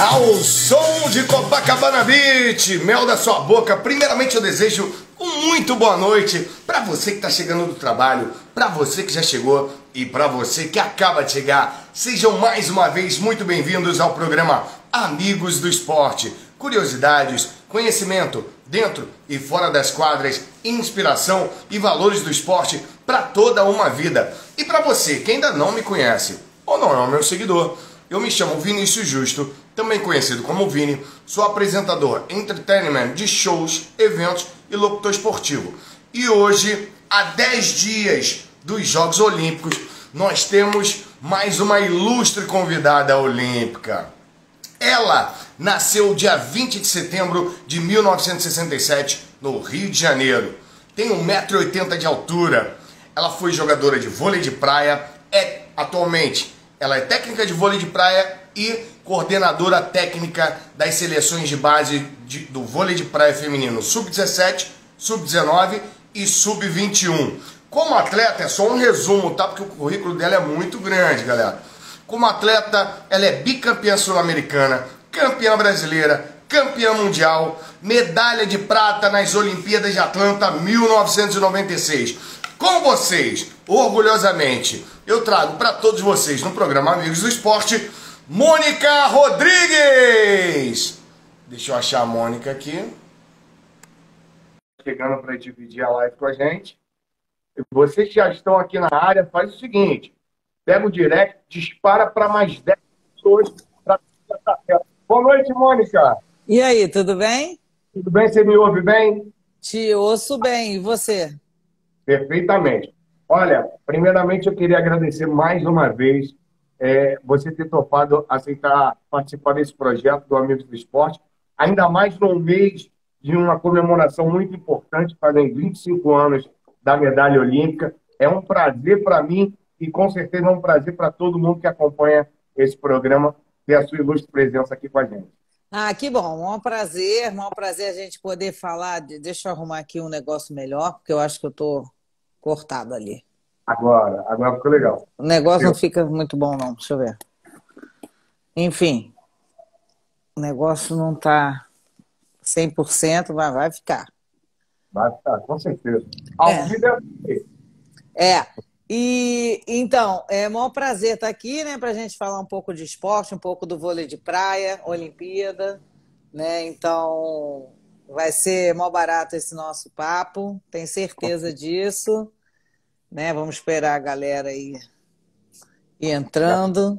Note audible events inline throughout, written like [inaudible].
Ao som de Copacabana Beach, mel da sua boca. Primeiramente eu desejo um muito boa noite para você que está chegando do trabalho, para você que já chegou e para você que acaba de chegar. Sejam mais uma vez muito bem-vindos ao programa Amigos do Esporte. Curiosidades, conhecimento dentro e fora das quadras, inspiração e valores do esporte para toda uma vida. E para você que ainda não me conhece ou não é o meu seguidor, eu me chamo Vinícius Justo, também conhecido como Vini, sou apresentador entertainment de shows, eventos e locutor esportivo. E hoje, há 10 dias dos Jogos Olímpicos, nós temos mais uma ilustre convidada olímpica. Ela nasceu dia 20 de setembro de 1967 no Rio de Janeiro. Tem 1,80m de altura. Ela foi jogadora de vôlei de praia, é atualmente ela é técnica de vôlei de praia e coordenadora técnica das seleções de base de, do vôlei de praia feminino sub-17, sub-19 e sub-21. Como atleta, é só um resumo, tá? Porque o currículo dela é muito grande, galera. Como atleta, ela é bicampeã sul-americana, campeã brasileira, campeã mundial, medalha de prata nas Olimpíadas de Atlanta 1996. Com vocês, orgulhosamente, eu trago para todos vocês no programa Amigos do Esporte, Mônica Rodrigues! Deixa eu achar a Mônica aqui. Chegando para dividir a live com a gente. Vocês que já estão aqui na área, faz o seguinte: pega o direct, dispara para mais 10 pessoas. Pra... Boa noite, Mônica. E aí, tudo bem? Tudo bem? Você me ouve bem? Te ouço bem. E você? Perfeitamente. Olha, primeiramente eu queria agradecer mais uma vez é, você ter topado aceitar participar desse projeto do Amigos do Esporte, ainda mais no mês de uma comemoração muito importante, fazem 25 anos da medalha olímpica. É um prazer para mim e com certeza é um prazer para todo mundo que acompanha esse programa ter a sua ilustre presença aqui com a gente. Ah, que bom, um prazer, um prazer a gente poder falar. De... Deixa eu arrumar aqui um negócio melhor, porque eu acho que eu estou cortado ali. Agora, agora ficou legal. O negócio eu... não fica muito bom, não. Deixa eu ver. Enfim, o negócio não está 100%, mas vai ficar. Vai ficar, com certeza. Ao é. vivo é. É. E então, é maior prazer estar aqui, né, para a gente falar um pouco de esporte, um pouco do vôlei de praia, Olimpíada, né? Então, Vai ser mó barato esse nosso papo, tenho certeza disso. Né? Vamos esperar a galera aí entrando.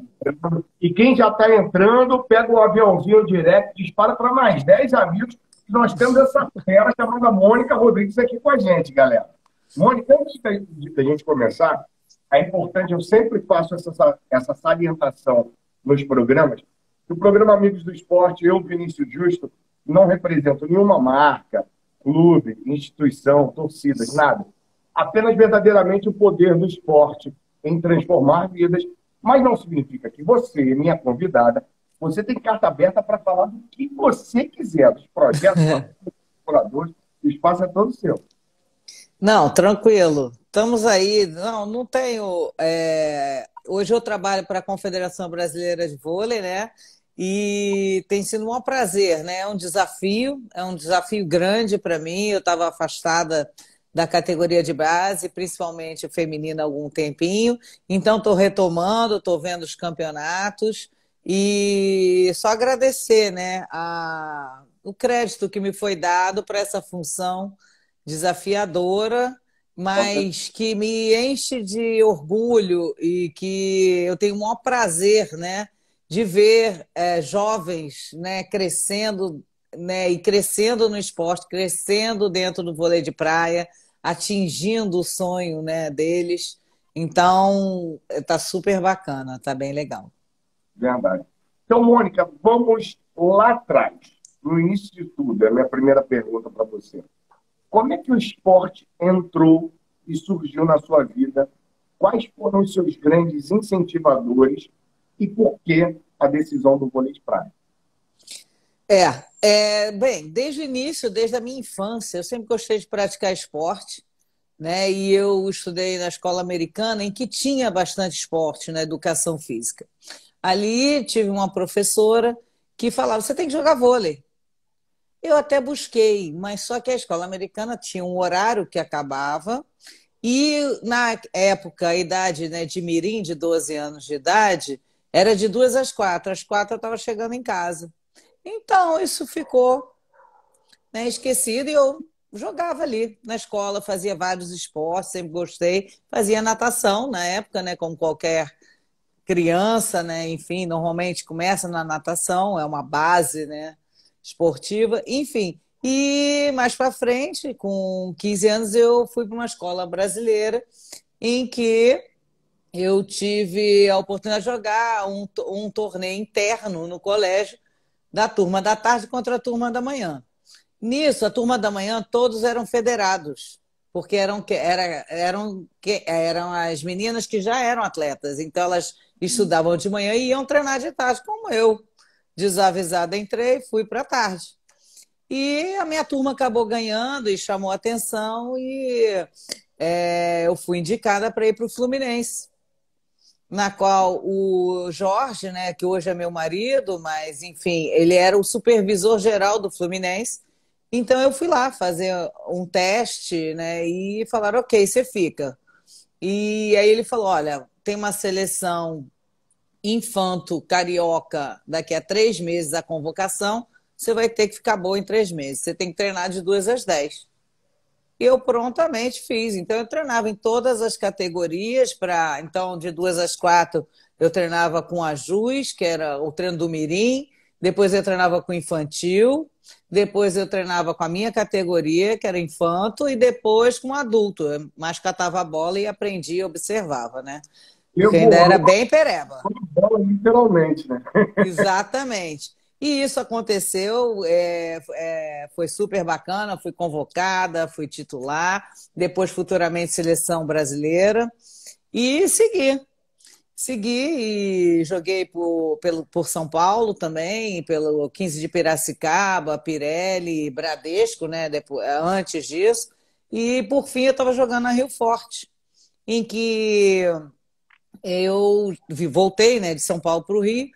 E quem já está entrando, pega o aviãozinho direto, dispara para mais 10 amigos. Nós temos essa fera chamada Mônica Rodrigues aqui com a gente, galera. Mônica, antes da gente começar, é importante, eu sempre faço essa, essa salientação nos programas, o programa Amigos do Esporte, eu, Vinícius Justo, não represento nenhuma marca, clube, instituição, torcidas, nada. Apenas verdadeiramente o poder do esporte em transformar vidas, mas não significa que você, minha convidada, você tem carta aberta para falar do que você quiser, dos projetos, dos colaboradores, o espaço é todo seu. Não, tranquilo. Estamos aí. Não, não tenho. É... Hoje eu trabalho para a Confederação Brasileira de Vôlei, né? E tem sido um prazer, né? É um desafio, é um desafio grande para mim. Eu estava afastada da categoria de base, principalmente feminina, há algum tempinho. Então, estou retomando, estou vendo os campeonatos e só agradecer né, a, o crédito que me foi dado para essa função desafiadora, mas que me enche de orgulho e que eu tenho o maior prazer, né? de ver é, jovens né, crescendo né, e crescendo no esporte, crescendo dentro do vôlei de praia, atingindo o sonho né, deles. Então, está super bacana, está bem legal. Verdade. Então, Mônica, vamos lá atrás, no início de tudo, é a minha primeira pergunta para você. Como é que o esporte entrou e surgiu na sua vida? Quais foram os seus grandes incentivadores e por que a decisão do vôlei de praia? É, é, bem, desde o início, desde a minha infância, eu sempre gostei de praticar esporte, né? E eu estudei na escola americana em que tinha bastante esporte na educação física. Ali tive uma professora que falava: você tem que jogar vôlei. Eu até busquei, mas só que a escola americana tinha um horário que acabava, e na época, a idade né, de Mirim, de 12 anos de idade, era de duas às quatro. Às quatro eu estava chegando em casa. Então, isso ficou né, esquecido e eu jogava ali na escola, fazia vários esportes, sempre gostei. Fazia natação na época, né, como qualquer criança, né, enfim, normalmente começa na natação, é uma base, né, esportiva, enfim. E mais para frente, com 15 anos, eu fui para uma escola brasileira em que eu tive a oportunidade de jogar um, um torneio interno no colégio da turma da tarde contra a turma da manhã. Nisso, a turma da manhã, todos eram federados, porque eram, era, eram, eram as meninas que já eram atletas, então elas estudavam de manhã e iam treinar de tarde, como eu. Desavisada, entrei, fui para tarde. E a minha turma acabou ganhando e chamou atenção, e é, eu fui indicada para ir para o Fluminense na qual o Jorge, né, que hoje é meu marido, mas enfim, ele era o supervisor geral do Fluminense. Então eu fui lá fazer um teste, né, e falaram, ok, você fica. E aí ele falou, olha, tem uma seleção infanto carioca daqui a três meses a convocação, você vai ter que ficar boa em três meses. Você tem que treinar de duas às dez eu prontamente fiz. Então, eu treinava em todas as categorias, para então, de duas às quatro, eu treinava com a Jus, que era o treino do Mirim, depois eu treinava com infantil, depois eu treinava com a minha categoria, que era infanto, e depois com adulto. Eu mais catava a bola e aprendia, observava, né? Porque ainda era bem pereba. Literalmente, né? [laughs] Exatamente. E isso aconteceu, é, é, foi super bacana, fui convocada, fui titular, depois futuramente seleção brasileira e segui. Segui e joguei por, pelo, por São Paulo também, pelo 15 de Piracicaba, Pirelli, Bradesco, né, depois, antes disso. E por fim eu estava jogando na Rio Forte, em que eu voltei né, de São Paulo para o Rio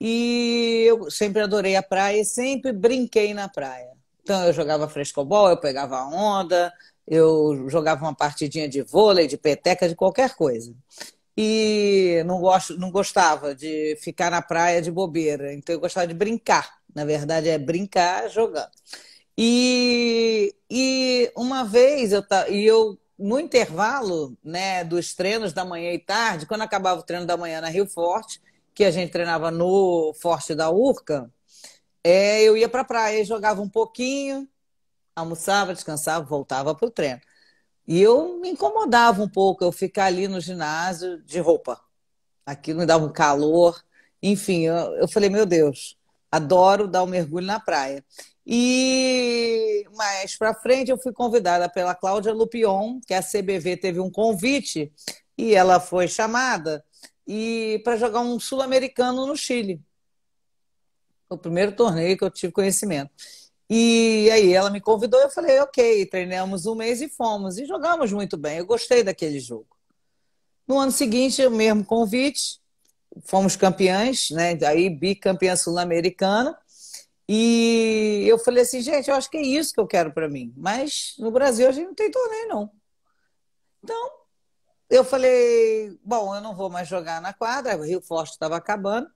e eu sempre adorei a praia e sempre brinquei na praia. Então eu jogava frescobol, eu pegava onda, eu jogava uma partidinha de vôlei, de peteca, de qualquer coisa. E não, gosto, não gostava de ficar na praia de bobeira, então eu gostava de brincar. Na verdade, é brincar jogando. E, e uma vez eu, e eu no intervalo né, dos treinos da manhã e tarde, quando acabava o treino da manhã na Rio Forte, que a gente treinava no Forte da Urca, é, eu ia para a praia, jogava um pouquinho, almoçava, descansava, voltava para o treino. E eu me incomodava um pouco eu ficar ali no ginásio de roupa. Aquilo me dava um calor. Enfim, eu, eu falei, meu Deus, adoro dar um mergulho na praia. E mais para frente eu fui convidada pela Cláudia Lupion, que a CBV teve um convite e ela foi chamada e para jogar um sul-americano no Chile. o primeiro torneio que eu tive conhecimento. E aí ela me convidou, eu falei, ok, treinamos um mês e fomos. E jogamos muito bem, eu gostei daquele jogo. No ano seguinte, o mesmo convite, fomos campeãs, né? Aí bicampeã sul-americana. E eu falei assim, gente, eu acho que é isso que eu quero para mim. Mas no Brasil a gente não tem torneio, não. Então, eu falei, bom, eu não vou mais jogar na quadra, o Rio Forte estava acabando.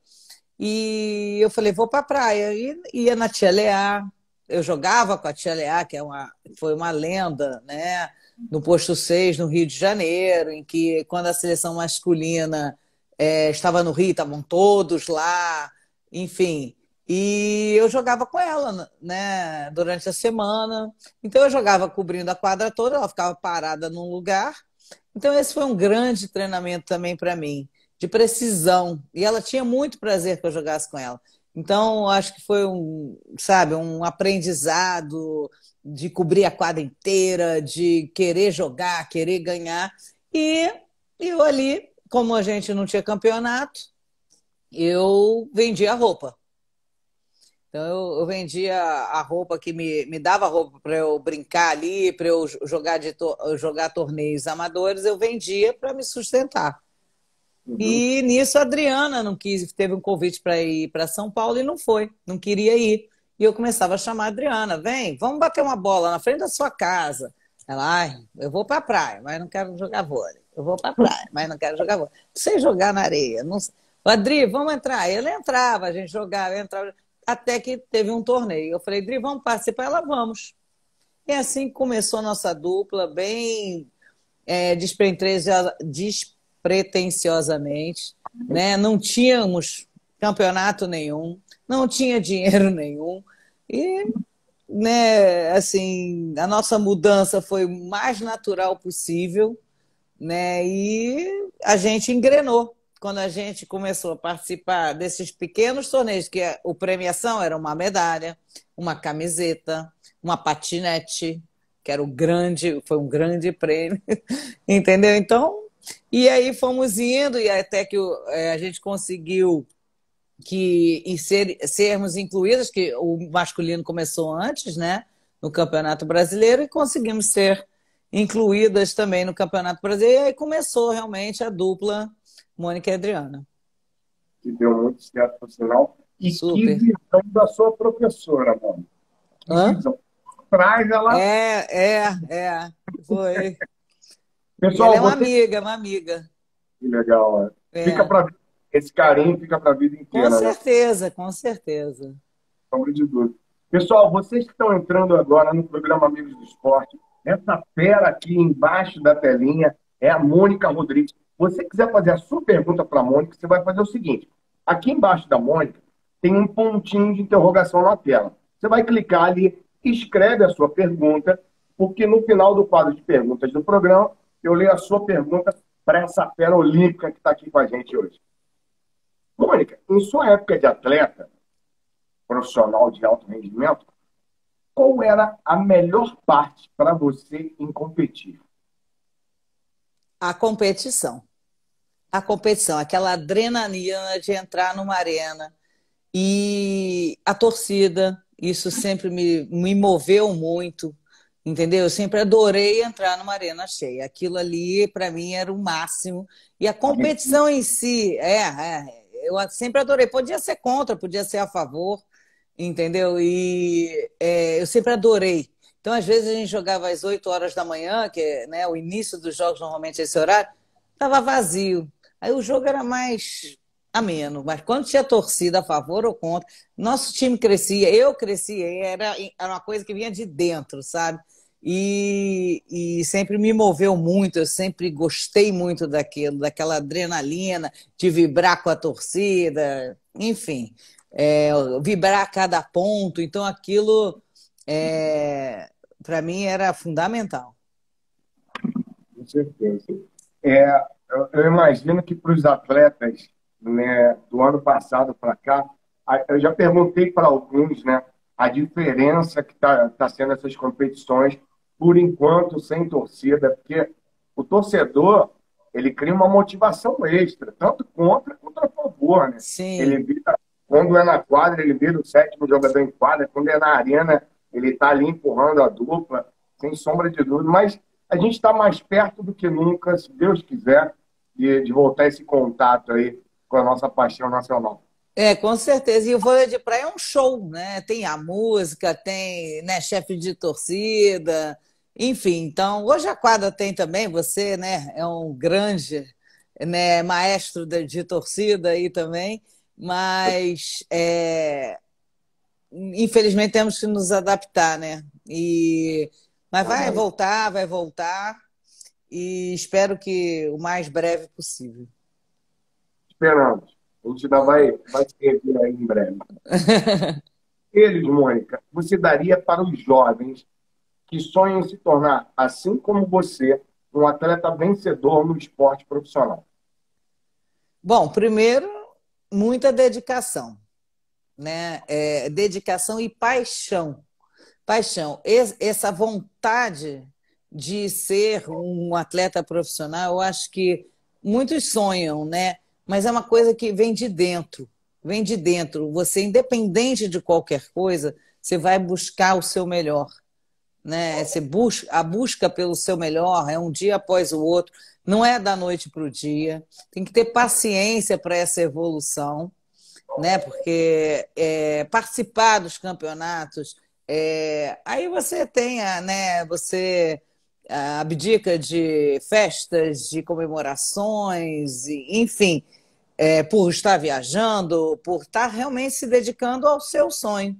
E eu falei, vou para a praia. E ia na Tia Leá. Eu jogava com a Tia Leá, que é uma, foi uma lenda, né? No posto 6, no Rio de Janeiro, em que quando a seleção masculina é, estava no Rio, estavam todos lá, enfim. E eu jogava com ela, né, durante a semana. Então eu jogava cobrindo a quadra toda, ela ficava parada num lugar então, esse foi um grande treinamento também para mim, de precisão. E ela tinha muito prazer que eu jogasse com ela. Então, acho que foi um, sabe, um aprendizado de cobrir a quadra inteira, de querer jogar, querer ganhar. E eu ali, como a gente não tinha campeonato, eu vendia roupa. Então eu, eu vendia a roupa que me, me dava roupa para eu brincar ali, para eu jogar, de to, jogar torneios amadores, eu vendia para me sustentar. Uhum. E nisso a Adriana não quis, teve um convite para ir para São Paulo e não foi, não queria ir. E eu começava a chamar a Adriana, vem, vamos bater uma bola na frente da sua casa. Ela, ai, eu vou para a praia, mas não quero jogar vôlei. Eu vou para a praia, mas não quero jogar vôlei. Você jogar na areia. Não... Adri, vamos entrar. Ele entrava, a gente jogava, entrava. Até que teve um torneio. Eu falei, Adri, vamos participar? Ela, vamos. E assim começou a nossa dupla, bem é, despretensiosamente. Né? Não tínhamos campeonato nenhum, não tinha dinheiro [laughs] nenhum. E, né, assim, a nossa mudança foi o mais natural possível, né? E a gente engrenou. Quando a gente começou a participar desses pequenos torneios, que a, o premiação era uma medalha, uma camiseta, uma patinete, que era o grande, foi um grande prêmio, [laughs] entendeu? Então, e aí fomos indo e até que é, a gente conseguiu que e ser, sermos incluídas, que o masculino começou antes, né, no Campeonato Brasileiro, e conseguimos ser incluídas também no Campeonato Brasileiro. E aí começou realmente a dupla Mônica e Adriana. Que deu muito certo no sinal. E Super. que visão da sua professora, Mônica. Hã? Traz ela. É, é, é. Foi. Pessoal, ela é uma você... amiga, uma amiga. Que legal, é. é. Fica para esse carinho fica para a vida inteira. Com né? certeza, né? com certeza. Sobre de dúvida. Pessoal, vocês que estão entrando agora no programa Amigos do Esporte, essa fera aqui embaixo da telinha é a Mônica Rodrigues. Você quiser fazer a sua pergunta para a Mônica, você vai fazer o seguinte: aqui embaixo da Mônica tem um pontinho de interrogação na tela. Você vai clicar ali, escreve a sua pergunta, porque no final do quadro de perguntas do programa, eu leio a sua pergunta para essa fera olímpica que está aqui com a gente hoje. Mônica, em sua época de atleta profissional de alto rendimento, qual era a melhor parte para você em competir? A competição. A competição, aquela adrenalina de entrar numa arena e a torcida, isso sempre me, me moveu muito, entendeu? Eu sempre adorei entrar numa arena cheia. Aquilo ali, para mim, era o máximo. E a competição em si, é, é eu sempre adorei. Podia ser contra, podia ser a favor, entendeu? E é, eu sempre adorei. Então, às vezes, a gente jogava às 8 horas da manhã, que é né, o início dos jogos, normalmente esse horário, estava vazio. Aí o jogo era mais ameno, mas quando tinha torcida a favor ou contra, nosso time crescia, eu crescia, era, era uma coisa que vinha de dentro, sabe? E, e, sempre me moveu muito, eu sempre gostei muito daquilo, daquela adrenalina, de vibrar com a torcida, enfim, é, vibrar a cada ponto. Então, aquilo, é, para mim, era fundamental. Com certeza. É, eu, eu imagino que para os atletas né, do ano passado para cá, eu já perguntei para alguns né, a diferença que está tá sendo essas competições por enquanto, sem torcida, porque o torcedor ele cria uma motivação extra, tanto contra quanto a favor, né? Sim. Ele vira, quando é na quadra, ele vira o sétimo jogador em quadra, quando é na arena, ele está ali empurrando a dupla, sem sombra de dúvida, mas a gente está mais perto do que nunca, se Deus quiser, de, de voltar esse contato aí com a nossa paixão nacional. É, com certeza. E o vôlei de praia é um show, né? Tem a música, tem né, chefe de torcida, enfim. Então, hoje a quadra tem também, você né, é um grande né, maestro de, de torcida aí também, mas é, infelizmente temos que nos adaptar, né? E, mas vai voltar, vai voltar e espero que o mais breve possível. Esperamos. A gente ainda vai, vai se rever aí em breve. [laughs] Eles, Mônica, você daria para os jovens que sonham se tornar, assim como você, um atleta vencedor no esporte profissional? Bom, primeiro, muita dedicação, né? É, dedicação e paixão. Paixão. Essa vontade de ser um atleta profissional, eu acho que muitos sonham, né? mas é uma coisa que vem de dentro. Vem de dentro. Você, independente de qualquer coisa, você vai buscar o seu melhor. Né? Você busca, a busca pelo seu melhor é um dia após o outro. não é da noite para o dia. Tem que ter paciência para essa evolução, né? Porque é, participar dos campeonatos, é, aí você tem, a, né? Você abdica de festas, de comemorações, enfim, é, por estar viajando, por estar realmente se dedicando ao seu sonho.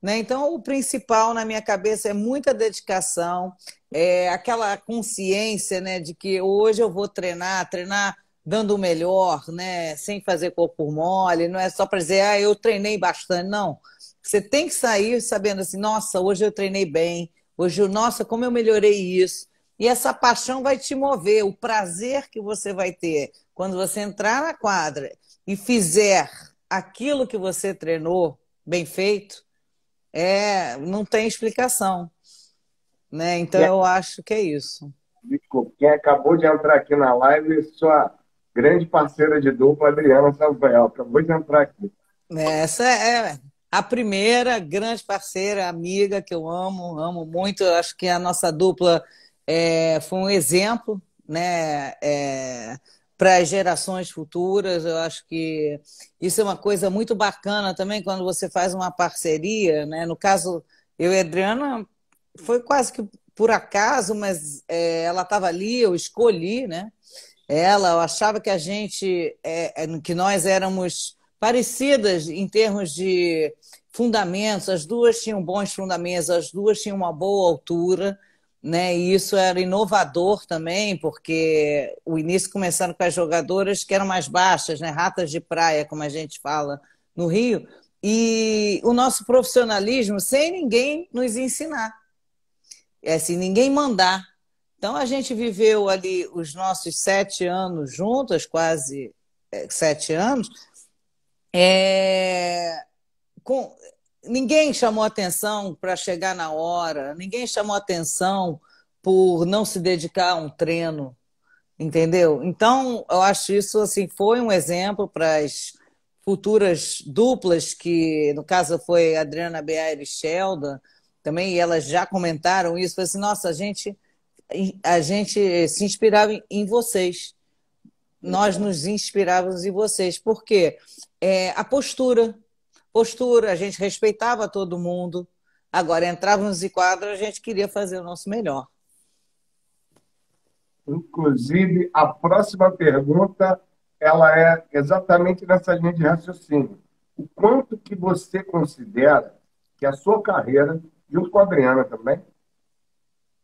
Né? Então, o principal na minha cabeça é muita dedicação, é aquela consciência né, de que hoje eu vou treinar, treinar dando o melhor, né, sem fazer corpo mole, não é só para dizer, ah, eu treinei bastante, não. Você tem que sair sabendo assim, nossa, hoje eu treinei bem, hoje, nossa, como eu melhorei isso. E essa paixão vai te mover, o prazer que você vai ter quando você entrar na quadra e fizer aquilo que você treinou bem feito, é, não tem explicação. Né? Então é, eu acho que é isso. Desculpa, quem acabou de entrar aqui na live, sua grande parceira de dupla, Adriana Samuel, acabou de entrar aqui. Essa é a primeira grande parceira, amiga que eu amo, amo muito. Eu acho que a nossa dupla é, foi um exemplo, né? É, para as gerações futuras. Eu acho que isso é uma coisa muito bacana também quando você faz uma parceria. Né? No caso, eu e a Adriana, foi quase que por acaso, mas é, ela estava ali, eu escolhi, né? Ela, achava que a gente, é, é, que nós éramos parecidas em termos de fundamentos, as duas tinham bons fundamentos, as duas tinham uma boa altura né? E isso era inovador também, porque o início começaram com as jogadoras que eram mais baixas, né? Ratas de praia, como a gente fala no Rio, e o nosso profissionalismo sem ninguém nos ensinar, é assim, ninguém mandar. Então a gente viveu ali os nossos sete anos juntas, quase é, sete anos, é, com, ninguém chamou atenção para chegar na hora, ninguém chamou atenção por não se dedicar a um treino, entendeu? Então, eu acho isso assim foi um exemplo para as futuras duplas que, no caso, foi Adriana Beaire e Sheldon, também, e elas já comentaram isso, assim, nossa, a gente a gente se inspirava em vocês. Nós nos inspirávamos em vocês. Por quê? É, a postura, postura, a gente respeitava todo mundo. Agora, entrávamos em quadro, a gente queria fazer o nosso melhor. Inclusive, a próxima pergunta ela é exatamente nessa linha de raciocínio. O quanto que você considera que a sua carreira, junto com a Adriana também,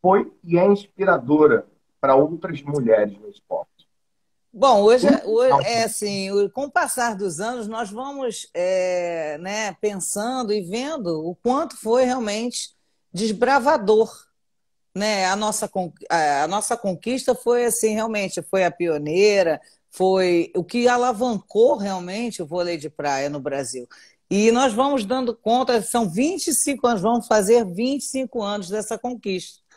foi e é inspiradora para outras mulheres no esporte? Bom, hoje, hoje é assim, com o passar dos anos, nós vamos é, né, pensando e vendo o quanto foi realmente desbravador. Né? A, nossa, a nossa conquista foi assim, realmente, foi a pioneira, foi o que alavancou realmente o vôlei de praia no Brasil. E nós vamos dando conta, são 25 anos, vamos fazer 25 anos dessa conquista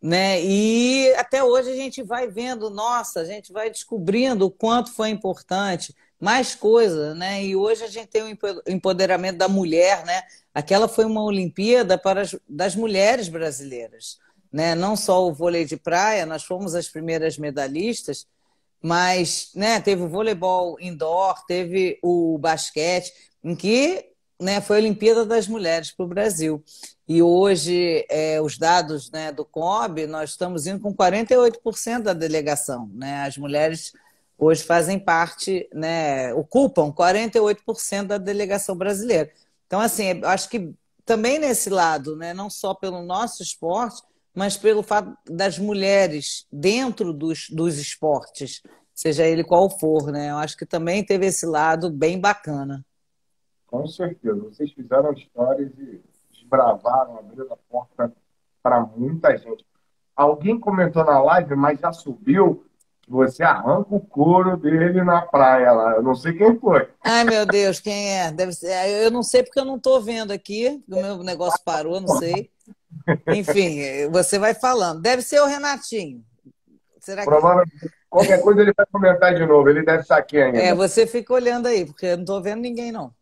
né? E até hoje a gente vai vendo, nossa, a gente vai descobrindo o quanto foi importante, mais coisas, né? E hoje a gente tem o empoderamento da mulher, né? Aquela foi uma Olimpíada para as, das mulheres brasileiras, né? Não só o vôlei de praia, nós fomos as primeiras medalhistas, mas, né? Teve o voleibol indoor, teve o basquete, em que né, foi a Olimpíada das Mulheres para o Brasil. E hoje, é, os dados né, do COB, nós estamos indo com 48% da delegação. Né? As mulheres hoje fazem parte, né, ocupam 48% da delegação brasileira. Então, assim, acho que também nesse lado, né, não só pelo nosso esporte, mas pelo fato das mulheres dentro dos, dos esportes, seja ele qual for, né? Eu acho que também teve esse lado bem bacana. Com certeza. Vocês fizeram histórias e desbravaram, abriram a porta para muita gente. Alguém comentou na live, mas já subiu, você arranca o couro dele na praia lá. Eu não sei quem foi. Ai, meu Deus, quem é? Deve ser. Eu não sei porque eu não estou vendo aqui. O meu negócio parou, não sei. Enfim, você vai falando. Deve ser o Renatinho. Será que... Provavelmente. Qualquer coisa ele vai comentar de novo. Ele deve estar aqui ainda. É, você fica olhando aí, porque eu não estou vendo ninguém, não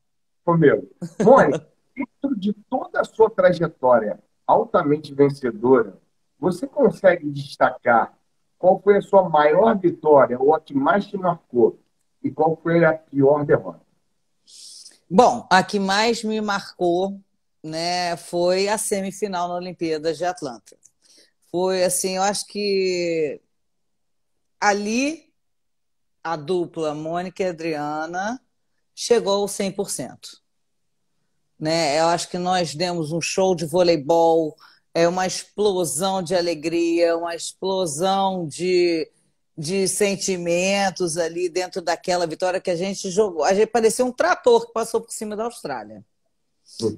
comigo. Mônica, dentro de toda a sua trajetória altamente vencedora, você consegue destacar qual foi a sua maior vitória ou a que mais te marcou? E qual foi a pior derrota? Bom, a que mais me marcou né, foi a semifinal na Olimpíadas de Atlanta. Foi assim, eu acho que ali a dupla Mônica e Adriana chegou ao 100%. Né? Eu acho que nós demos um show de voleibol, é uma explosão de alegria, uma explosão de, de sentimentos ali dentro daquela vitória que a gente jogou. A gente parecia um trator que passou por cima da Austrália.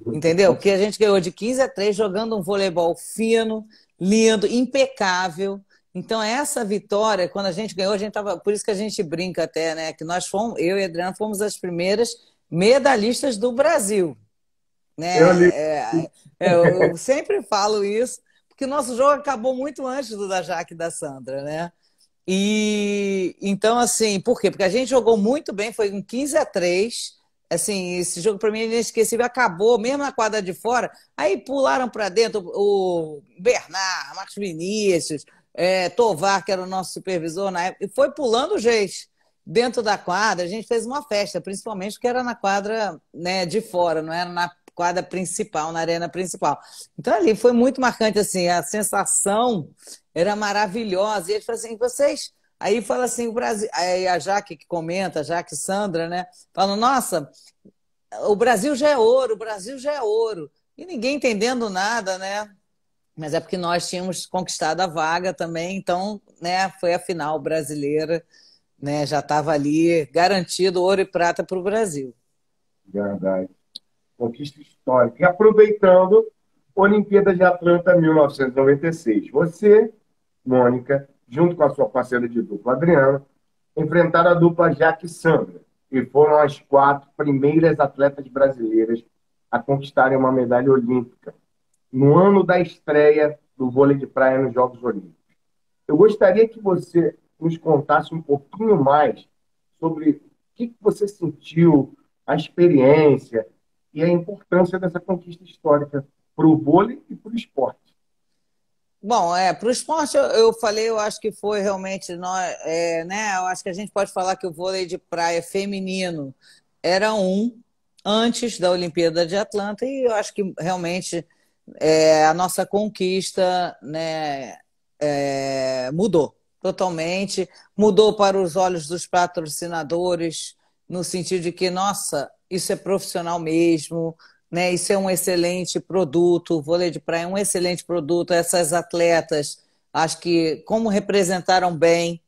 Entendeu? Que a gente ganhou de 15 a 3 jogando um voleibol fino, lindo, impecável. Então, essa vitória, quando a gente ganhou, a gente tava. Por isso que a gente brinca até, né? Que nós fomos, eu e a Adriana, fomos as primeiras medalhistas do Brasil. Né? Eu, é, é, eu sempre falo isso, porque o nosso jogo acabou muito antes do da Jaque e da Sandra, né? E então, assim, por quê? Porque a gente jogou muito bem, foi um 15 a 3 assim, esse jogo para mim é inesquecível, acabou mesmo na quadra de fora. Aí pularam para dentro o Bernard, Marcos Vinícius, é, Tovar, que era o nosso supervisor na época, e foi pulando gente dentro da quadra. A gente fez uma festa, principalmente porque era na quadra né, de fora, não era na quadra principal, na arena principal. Então ali foi muito marcante, assim, a sensação era maravilhosa. E ele falou assim, vocês Aí fala assim, o Brasil. Aí a Jaque que comenta, a Jaque Sandra, né? Fala, nossa, o Brasil já é ouro, o Brasil já é ouro. E ninguém entendendo nada, né? Mas é porque nós tínhamos conquistado a vaga também, então, né, foi a final brasileira, né? Já estava ali garantido ouro e prata para o Brasil. Verdade. Conquista histórica. E aproveitando, Olimpíada de Atlanta 1996. Você, Mônica, junto com a sua parceira de dupla, Adriana, enfrentaram a dupla Jaque e Sandra, e foram as quatro primeiras atletas brasileiras a conquistarem uma medalha olímpica, no ano da estreia do vôlei de praia nos Jogos Olímpicos. Eu gostaria que você nos contasse um pouquinho mais sobre o que você sentiu, a experiência e a importância dessa conquista histórica para o vôlei e para o esporte. Bom, é, para o esporte eu, falei, eu acho que foi realmente, nós, é, né, eu acho que a gente pode falar que o vôlei de praia feminino era um antes da Olimpíada de Atlanta e eu acho que realmente é, a nossa conquista né, é, mudou totalmente, mudou para os olhos dos patrocinadores, no sentido de que, nossa, isso é profissional mesmo, né? Isso é um excelente produto, o vôlei de praia é um excelente produto. Essas atletas, acho que como representaram bem,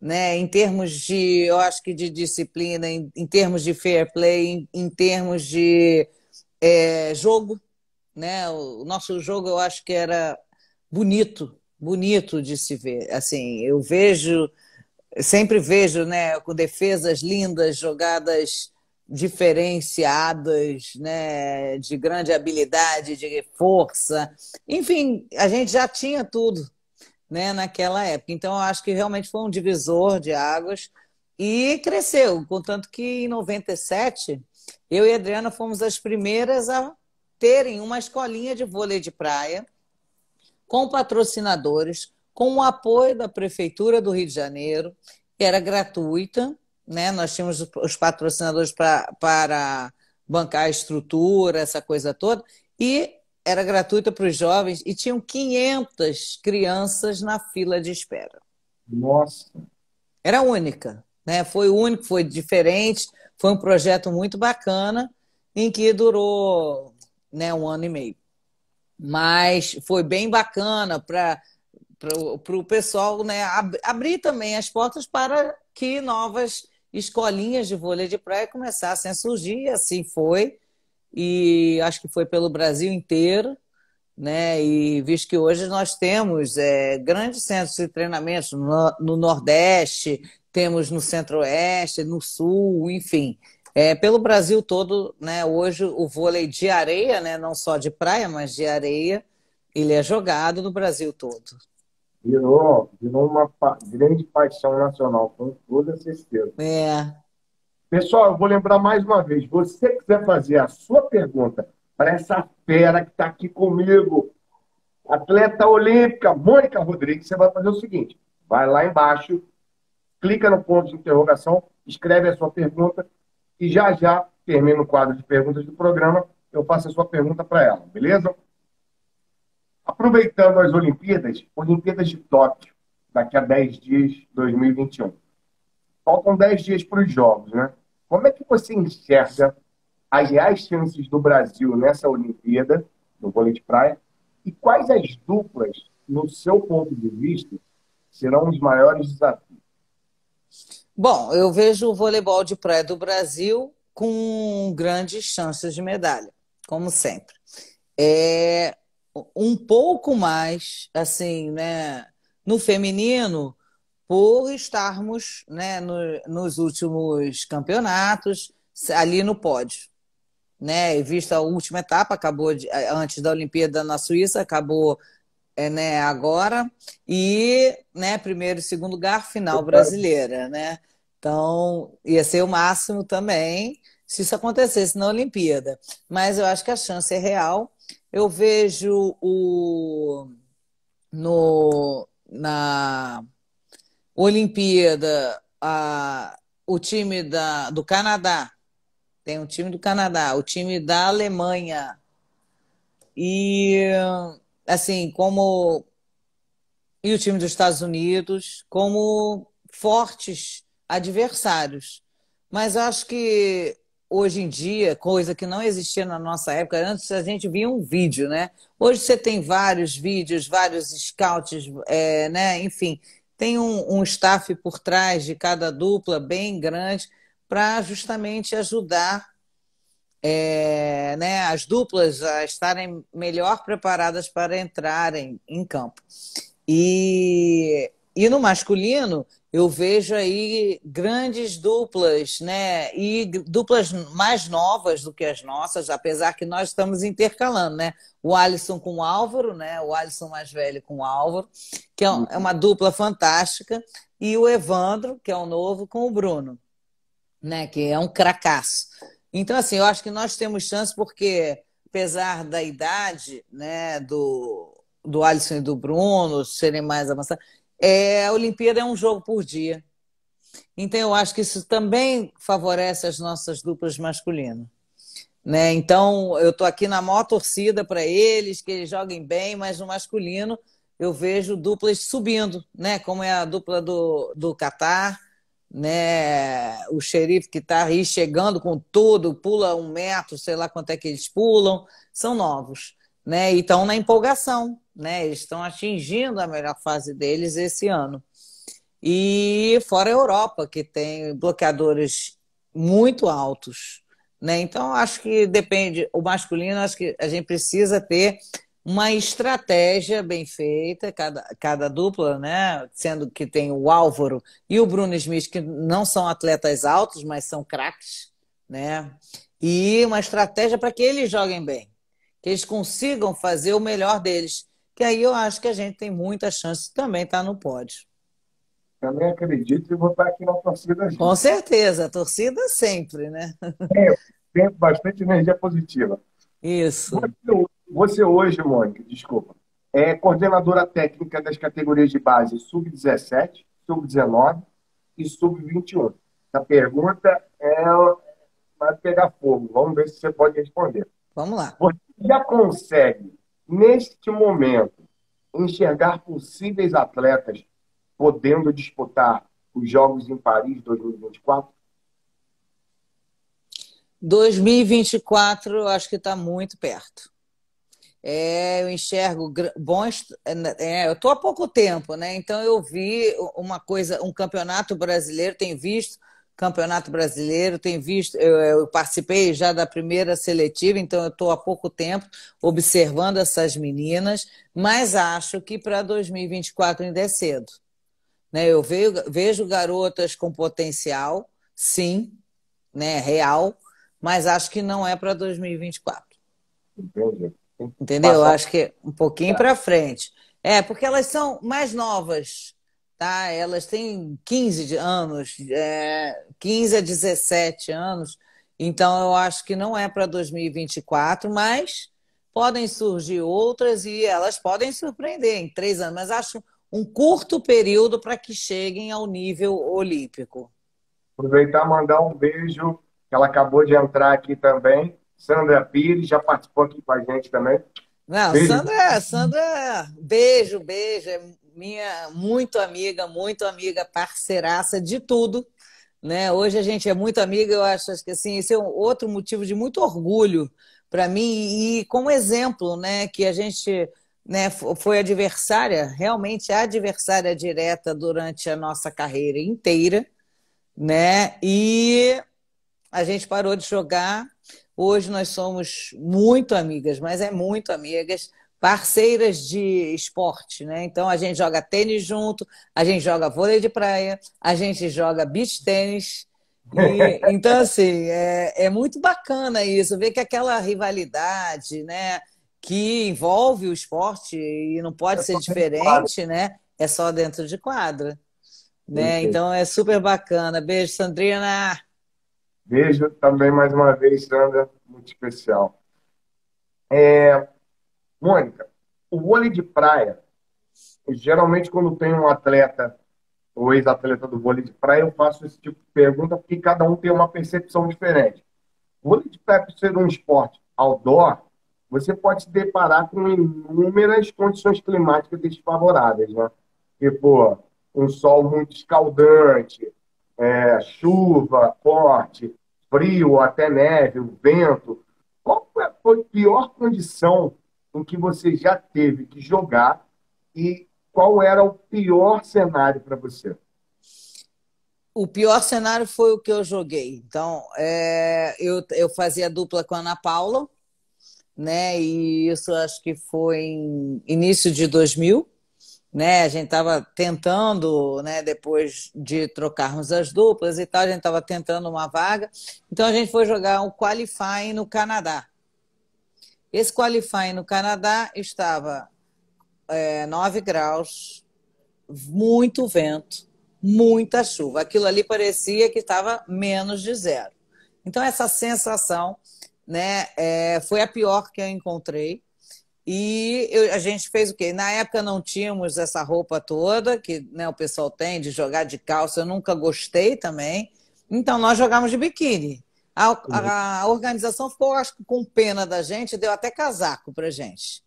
né? Em termos de, eu acho que de disciplina, em, em termos de fair play, em, em termos de é, jogo, né? O nosso jogo eu acho que era bonito, bonito de se ver. Assim, eu vejo, sempre vejo, né? Com defesas lindas, jogadas diferenciadas, né, de grande habilidade, de força. Enfim, a gente já tinha tudo né, naquela época. Então, eu acho que realmente foi um divisor de águas e cresceu. Contanto que em 97, eu e a Adriana fomos as primeiras a terem uma escolinha de vôlei de praia com patrocinadores, com o apoio da Prefeitura do Rio de Janeiro, era gratuita né? Nós tínhamos os patrocinadores pra, para bancar a estrutura, essa coisa toda, e era gratuita para os jovens e tinham 500 crianças na fila de espera. Nossa! Era única, né? Foi único, foi diferente, foi um projeto muito bacana em que durou né, um ano e meio. Mas foi bem bacana para o pessoal né, ab abrir também as portas para que novas escolinhas de vôlei de praia começassem a surgir, e assim foi. E acho que foi pelo Brasil inteiro, né? E visto que hoje nós temos é, grandes centros de treinamento no, no Nordeste, temos no Centro-Oeste, no Sul, enfim. É, pelo Brasil todo, né, hoje o vôlei de areia, né, não só de praia, mas de areia, ele é jogado no Brasil todo virou, virou uma pa grande paixão nacional, com toda certeza. É. Pessoal, eu vou lembrar mais uma vez, você quiser fazer a sua pergunta para essa fera que está aqui comigo, atleta olímpica, Mônica Rodrigues, você vai fazer o seguinte, vai lá embaixo, clica no ponto de interrogação, escreve a sua pergunta e já já termina o quadro de perguntas do programa, eu faço a sua pergunta para ela, beleza? Aproveitando as Olimpíadas, Olimpíadas de Tóquio, daqui a 10 dias, 2021. Faltam 10 dias para os Jogos, né? Como é que você enxerga as reais chances do Brasil nessa Olimpíada, no vôlei de praia, e quais as duplas, no seu ponto de vista, serão os maiores desafios? Bom, eu vejo o voleibol de praia do Brasil com grandes chances de medalha, como sempre. É um pouco mais, assim, né, no feminino, por estarmos né, no, nos últimos campeonatos ali no pódio. Né, vista a última etapa, acabou de, antes da Olimpíada na Suíça, acabou é, né, agora, e né, primeiro e segundo lugar, final brasileira. Né? Então, ia ser o máximo também se isso acontecesse na Olimpíada. Mas eu acho que a chance é real. Eu vejo o no, na Olimpíada a, o time da, do Canadá. Tem um time do Canadá, o time da Alemanha. E assim, como e o time dos Estados Unidos como fortes adversários. Mas acho que hoje em dia, coisa que não existia na nossa época, antes a gente via um vídeo, né? Hoje você tem vários vídeos, vários scouts, é, né? Enfim, tem um, um staff por trás de cada dupla bem grande para justamente ajudar é, né, as duplas a estarem melhor preparadas para entrarem em campo. E, e no masculino, eu vejo aí grandes duplas, né? E duplas mais novas do que as nossas, apesar que nós estamos intercalando, né? O Alisson com o Álvaro, né? O Alisson mais velho com o Álvaro, que é, é uma dupla fantástica, e o Evandro, que é o novo, com o Bruno, né? Que é um cracaço. Então, assim, eu acho que nós temos chance porque, apesar da idade, né? Do, do Alisson e do Bruno serem mais avançados, é, a Olimpíada é um jogo por dia. Então, eu acho que isso também favorece as nossas duplas masculinas. Né? Então, eu estou aqui na maior torcida para eles, que eles joguem bem, mas no masculino eu vejo duplas subindo, né? como é a dupla do, do Catar, né? o xerife que está aí chegando com tudo, pula um metro, sei lá quanto é que eles pulam, são novos. Né? E estão na empolgação né? Eles estão atingindo a melhor fase deles esse ano. E fora a Europa, que tem bloqueadores muito altos. Né? Então, acho que depende. O masculino, acho que a gente precisa ter uma estratégia bem feita, cada, cada dupla, né? Sendo que tem o Álvaro e o Bruno Smith, que não são atletas altos, mas são craques, né? E uma estratégia para que eles joguem bem, que eles consigam fazer o melhor deles que aí eu acho que a gente tem muita chance de também estar tá no pódio. Também acredito e vou estar aqui na torcida. Gente. Com certeza, a torcida sempre, né? [laughs] Tem, tem bastante energia positiva. Isso. Você, você hoje, Mônica, desculpa, é coordenadora técnica das categorias de base sub-17, sub-19 e sub-21. A pergunta é vai pegar fogo. Vamos ver se você pode responder. Vamos lá. Você já consegue neste momento, enxergar possíveis atletas podendo disputar os Jogos em Paris 2024? 2024, eu acho que está muito perto. É, eu enxergo bons. É, eu estou há pouco tempo, né? Então eu vi uma coisa, um campeonato brasileiro, tenho visto Campeonato Brasileiro, tenho visto, eu, eu, participei já da primeira seletiva, então eu estou há pouco tempo observando essas meninas, mas acho que para 2024 ainda é cedo. Né? Eu vejo, vejo garotas com potencial, sim, né, real, mas acho que não é para 2024. Entendi. Entendeu? Eu acho que é um pouquinho para frente. É, porque elas são mais novas tá? Elas têm 15 anos, é, 15 a 17 anos, então eu acho que não é para 2024, mas podem surgir outras e elas podem surpreender em três anos, mas acho um curto período para que cheguem ao nível olímpico. Aproveitar e mandar um beijo, que ela acabou de entrar aqui também. Sandra Pires já participou aqui com a gente também. Não, beijo. Sandra, Sandra, beijo, beijo. É minha muito amiga, muito amiga, parceiraça de tudo. Né? Hoje a gente é muito amiga, eu acho que assim, esse é um outro motivo de muito orgulho para mim e como exemplo, né, que a gente né, foi adversária, realmente adversária direta durante a nossa carreira inteira, né? E a gente parou de jogar. Hoje nós somos muito amigas, mas é muito amigas, parceiras de esporte, né? Então a gente joga tênis junto, a gente joga vôlei de praia, a gente joga beach tênis. E, [laughs] então, assim, é, é muito bacana isso, ver que aquela rivalidade, né? que envolve o esporte e não pode é ser diferente, né? É só dentro de quadra. Né? Então é super bacana. Beijo, Sandrina. Beijo também mais uma vez, Sandra, muito especial. É... Mônica, o vôlei de praia, geralmente quando tem um atleta ou ex-atleta do vôlei de praia, eu faço esse tipo de pergunta porque cada um tem uma percepção diferente. O vôlei de praia, por ser um esporte outdoor, você pode se deparar com inúmeras condições climáticas desfavoráveis, né? Tipo, um sol muito escaldante, é, chuva forte, frio, até neve, o vento. Qual foi a pior condição em que você já teve que jogar e qual era o pior cenário para você? O pior cenário foi o que eu joguei. Então, é, eu, eu fazia dupla com a Ana Paula, né? E isso acho que foi em início de 2000, né? A gente estava tentando, né? Depois de trocarmos as duplas e tal, a gente estava tentando uma vaga. Então a gente foi jogar um qualifying no Canadá. Esse qualifying no Canadá estava é, 9 graus, muito vento, muita chuva. Aquilo ali parecia que estava menos de zero. Então, essa sensação né? É, foi a pior que eu encontrei. E eu, a gente fez o quê? Na época não tínhamos essa roupa toda, que né, o pessoal tem, de jogar de calça, eu nunca gostei também. Então nós jogamos de biquíni. A, a, organização ficou, acho que, com pena da gente, deu até casaco pra gente.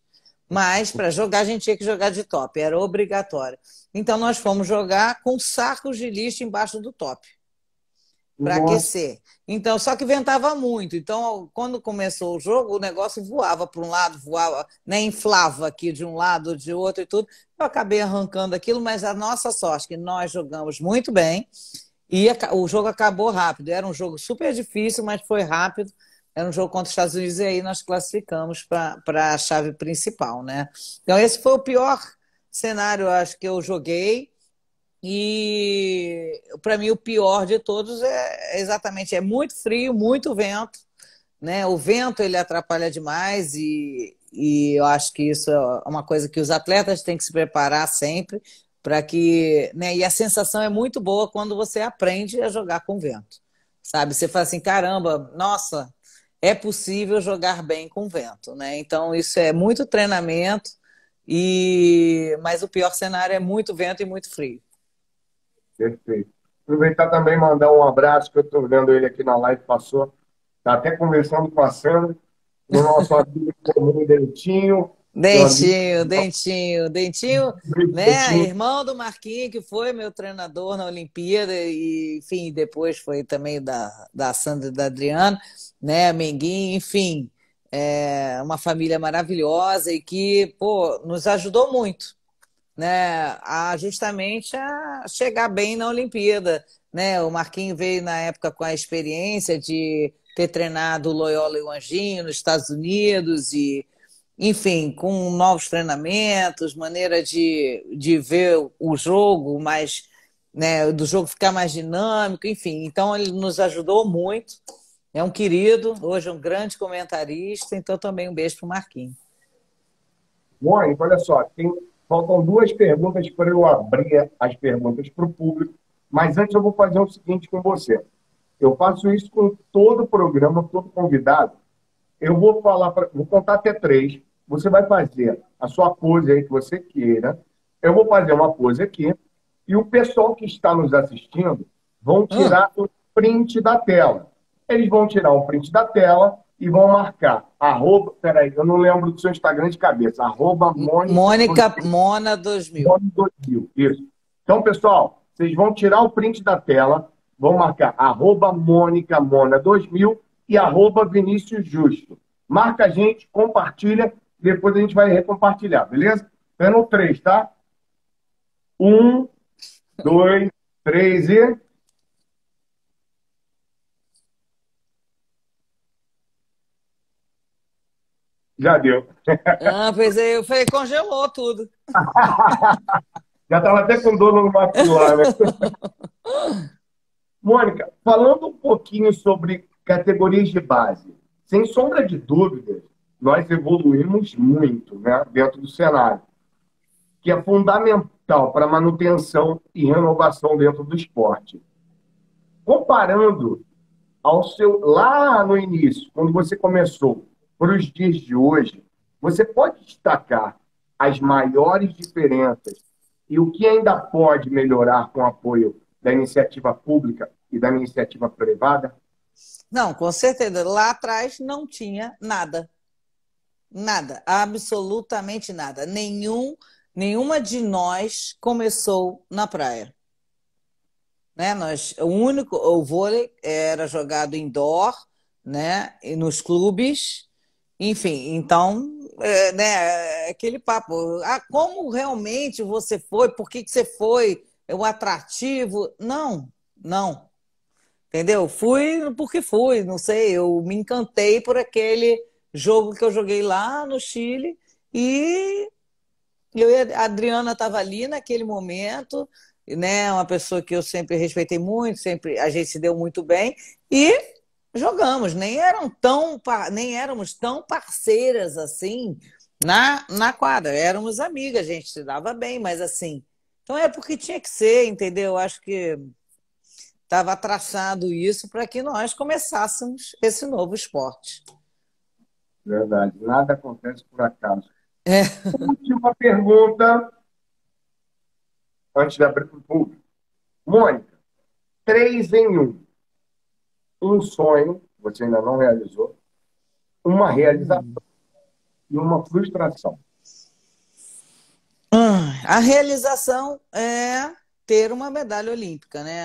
Mas para jogar a gente tinha que jogar de top, era obrigatório. Então nós fomos jogar com sacos de lixo embaixo do top para aquecer. Então, só que ventava muito. Então, quando começou o jogo, o negócio voava para um lado, voava, né, inflava aqui de um lado, de outro e tudo. Eu acabei arrancando aquilo, mas a nossa sorte que nós jogamos muito bem e o jogo acabou rápido. Era um jogo super difícil, mas foi rápido. Era um jogo contra os Estados Unidos e aí nós classificamos para a chave principal, né? Então, esse foi o pior cenário, acho que eu joguei. E para mim o pior de todos é exatamente é muito frio, muito vento, né? O vento ele atrapalha demais e, e eu acho que isso é uma coisa que os atletas têm que se preparar sempre para que, né? E a sensação é muito boa quando você aprende a jogar com vento, sabe? Você fala assim, caramba, nossa, é possível jogar bem com vento, né? Então isso é muito treinamento e mas o pior cenário é muito vento e muito frio. Perfeito. Aproveitar também mandar um abraço, que eu estou vendo ele aqui na live, passou. Está até conversando com a Sandra, o nosso amigo comum Dentinho. Dentinho, Dentinho, Dentinho, né? Irmão do Marquinhos, que foi meu treinador na Olimpíada, e, enfim, depois foi também da, da Sandra e da Adriana, né? Menguinho, enfim, é uma família maravilhosa e que, pô, nos ajudou muito né, a justamente a chegar bem na Olimpíada. Né? O Marquinhos veio na época com a experiência de ter treinado o Loyola e o Anjinho nos Estados Unidos e, enfim, com novos treinamentos, maneira de, de ver o jogo mais, né, do jogo ficar mais dinâmico, enfim. Então ele nos ajudou muito. É um querido, hoje é um grande comentarista, então também um beijo para o Marquinhos. Mônica, olha só, tem Faltam duas perguntas para eu abrir as perguntas para o público. Mas antes eu vou fazer o seguinte com você. Eu faço isso com todo o programa, todo convidado. Eu vou falar, pra, vou contar até três. Você vai fazer a sua pose aí que você queira. Eu vou fazer uma pose aqui e o pessoal que está nos assistindo vão tirar o print da tela. Eles vão tirar um print da tela e vão marcar arroba, peraí, eu não lembro do seu Instagram de cabeça, arroba Mônica, Mônica Mona 2000. Mona 2000, isso. Então, pessoal, vocês vão tirar o print da tela, vão marcar arroba Mônica Mona 2000 e arroba Vinícius Justo. Marca a gente, compartilha, depois a gente vai recompartilhar, beleza? É no 3, tá? Um, dois, três e. Já deu. [laughs] Ah, pois é, eu falei, congelou tudo. [laughs] Já estava até com dor no maxilar, né? [laughs] Mônica, falando um pouquinho sobre categorias de base, sem sombra de dúvidas, nós evoluímos muito né, dentro do cenário, que é fundamental para manutenção e renovação dentro do esporte. Comparando ao seu lá no início, quando você começou, para os dias de hoje, você pode destacar as maiores diferenças e o que ainda pode melhorar com o apoio da iniciativa pública e da iniciativa privada? Não, com certeza. Lá atrás não tinha nada. Nada, absolutamente nada. Nenhum, nenhuma de nós começou na praia. Né? Nós, o único, o vôlei era jogado indoor, né? E nos clubes enfim, então, é, né, é aquele papo. Ah, como realmente você foi? Por que, que você foi? É o atrativo? Não, não. Entendeu? Fui porque fui, não sei. Eu me encantei por aquele jogo que eu joguei lá no Chile e eu e a Adriana estava ali naquele momento, né? Uma pessoa que eu sempre respeitei muito, sempre a gente se deu muito bem e jogamos, nem eram tão nem éramos tão parceiras assim na, na quadra, éramos amigas, a gente se dava bem, mas assim, então é porque tinha que ser, entendeu? Acho que estava traçado isso para que nós começássemos esse novo esporte. Verdade, nada acontece por acaso. É. Última pergunta, antes de abrir para o público. Mônica, três em um um sonho, você ainda não realizou, uma realização e uma frustração. Hum, a realização é ter uma medalha olímpica, né?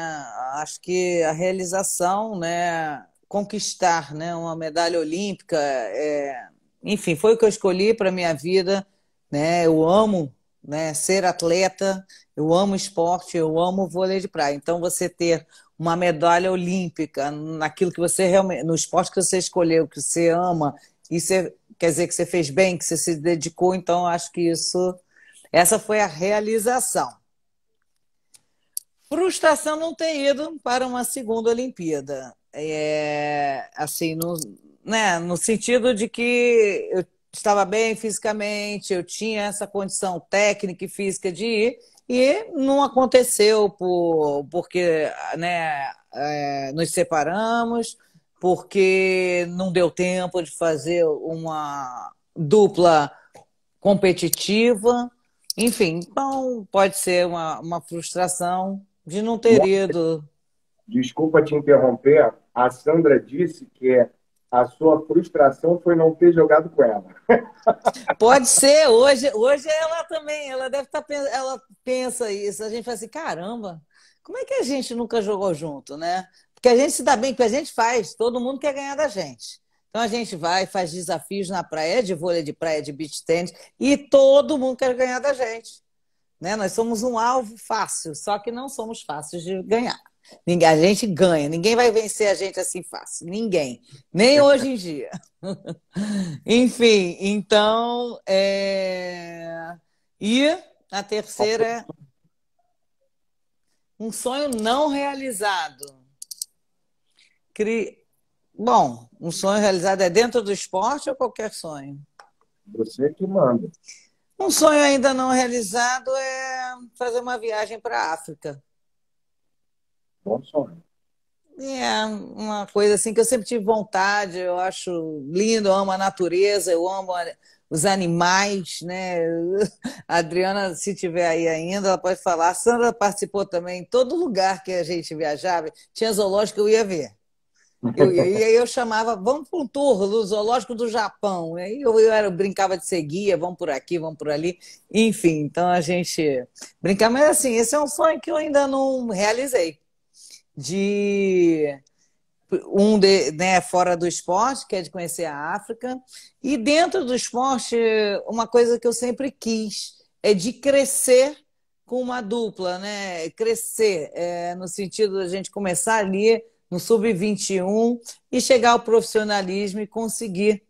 Acho que a realização, né, conquistar, né, uma medalha olímpica, é... enfim, foi o que eu escolhi para minha vida, né? Eu amo, né, ser atleta, eu amo esporte, eu amo vôlei de praia. Então você ter uma medalha olímpica naquilo que você realmente, no esporte que você escolheu, que você ama, isso quer dizer que você fez bem, que você se dedicou, então acho que isso, essa foi a realização. Frustração não ter ido para uma segunda Olimpíada. É, assim, no, né, no sentido de que eu estava bem fisicamente, eu tinha essa condição técnica e física de ir, e não aconteceu por, porque né, é, nos separamos, porque não deu tempo de fazer uma dupla competitiva. Enfim, então pode ser uma, uma frustração de não ter ido. Desculpa te interromper, a Sandra disse que a sua frustração foi não ter jogado com ela. [laughs] Pode ser, hoje, hoje ela também, ela deve estar tá, ela pensa isso. A gente fala assim, caramba, como é que a gente nunca jogou junto, né? Porque a gente se dá bem, porque a gente faz, todo mundo quer ganhar da gente. Então a gente vai, faz desafios na praia, de vôlei de praia, de beach tennis, e todo mundo quer ganhar da gente. Né? Nós somos um alvo fácil, só que não somos fáceis de ganhar. Ninguém, a gente ganha, ninguém vai vencer a gente assim fácil, ninguém, nem hoje em dia. [laughs] Enfim, então, é... e a terceira é um sonho não realizado. Cri... Bom, um sonho realizado é dentro do esporte ou qualquer sonho? Você que manda. Um sonho ainda não realizado é fazer uma viagem para a África. Bom sonho. É, uma coisa assim que eu sempre tive vontade, eu acho lindo, eu amo a natureza, eu amo os animais, né? A [laughs] Adriana, se tiver aí ainda, ela pode falar. A Sandra participou também em todo lugar que a gente viajava, tinha zoológico, eu ia ver. Eu, e aí eu chamava, vamos para um tour do zoológico do Japão. E aí eu, eu, eu brincava de ser guia, vamos por aqui, vamos por ali. Enfim, então a gente brincava. Mas assim, esse é um sonho que eu ainda não realizei. De um de, né, fora do esporte, que é de conhecer a África, e dentro do esporte, uma coisa que eu sempre quis é de crescer com uma dupla, né? Crescer é, no sentido da gente começar ali no sub-21 e chegar ao profissionalismo e conseguir,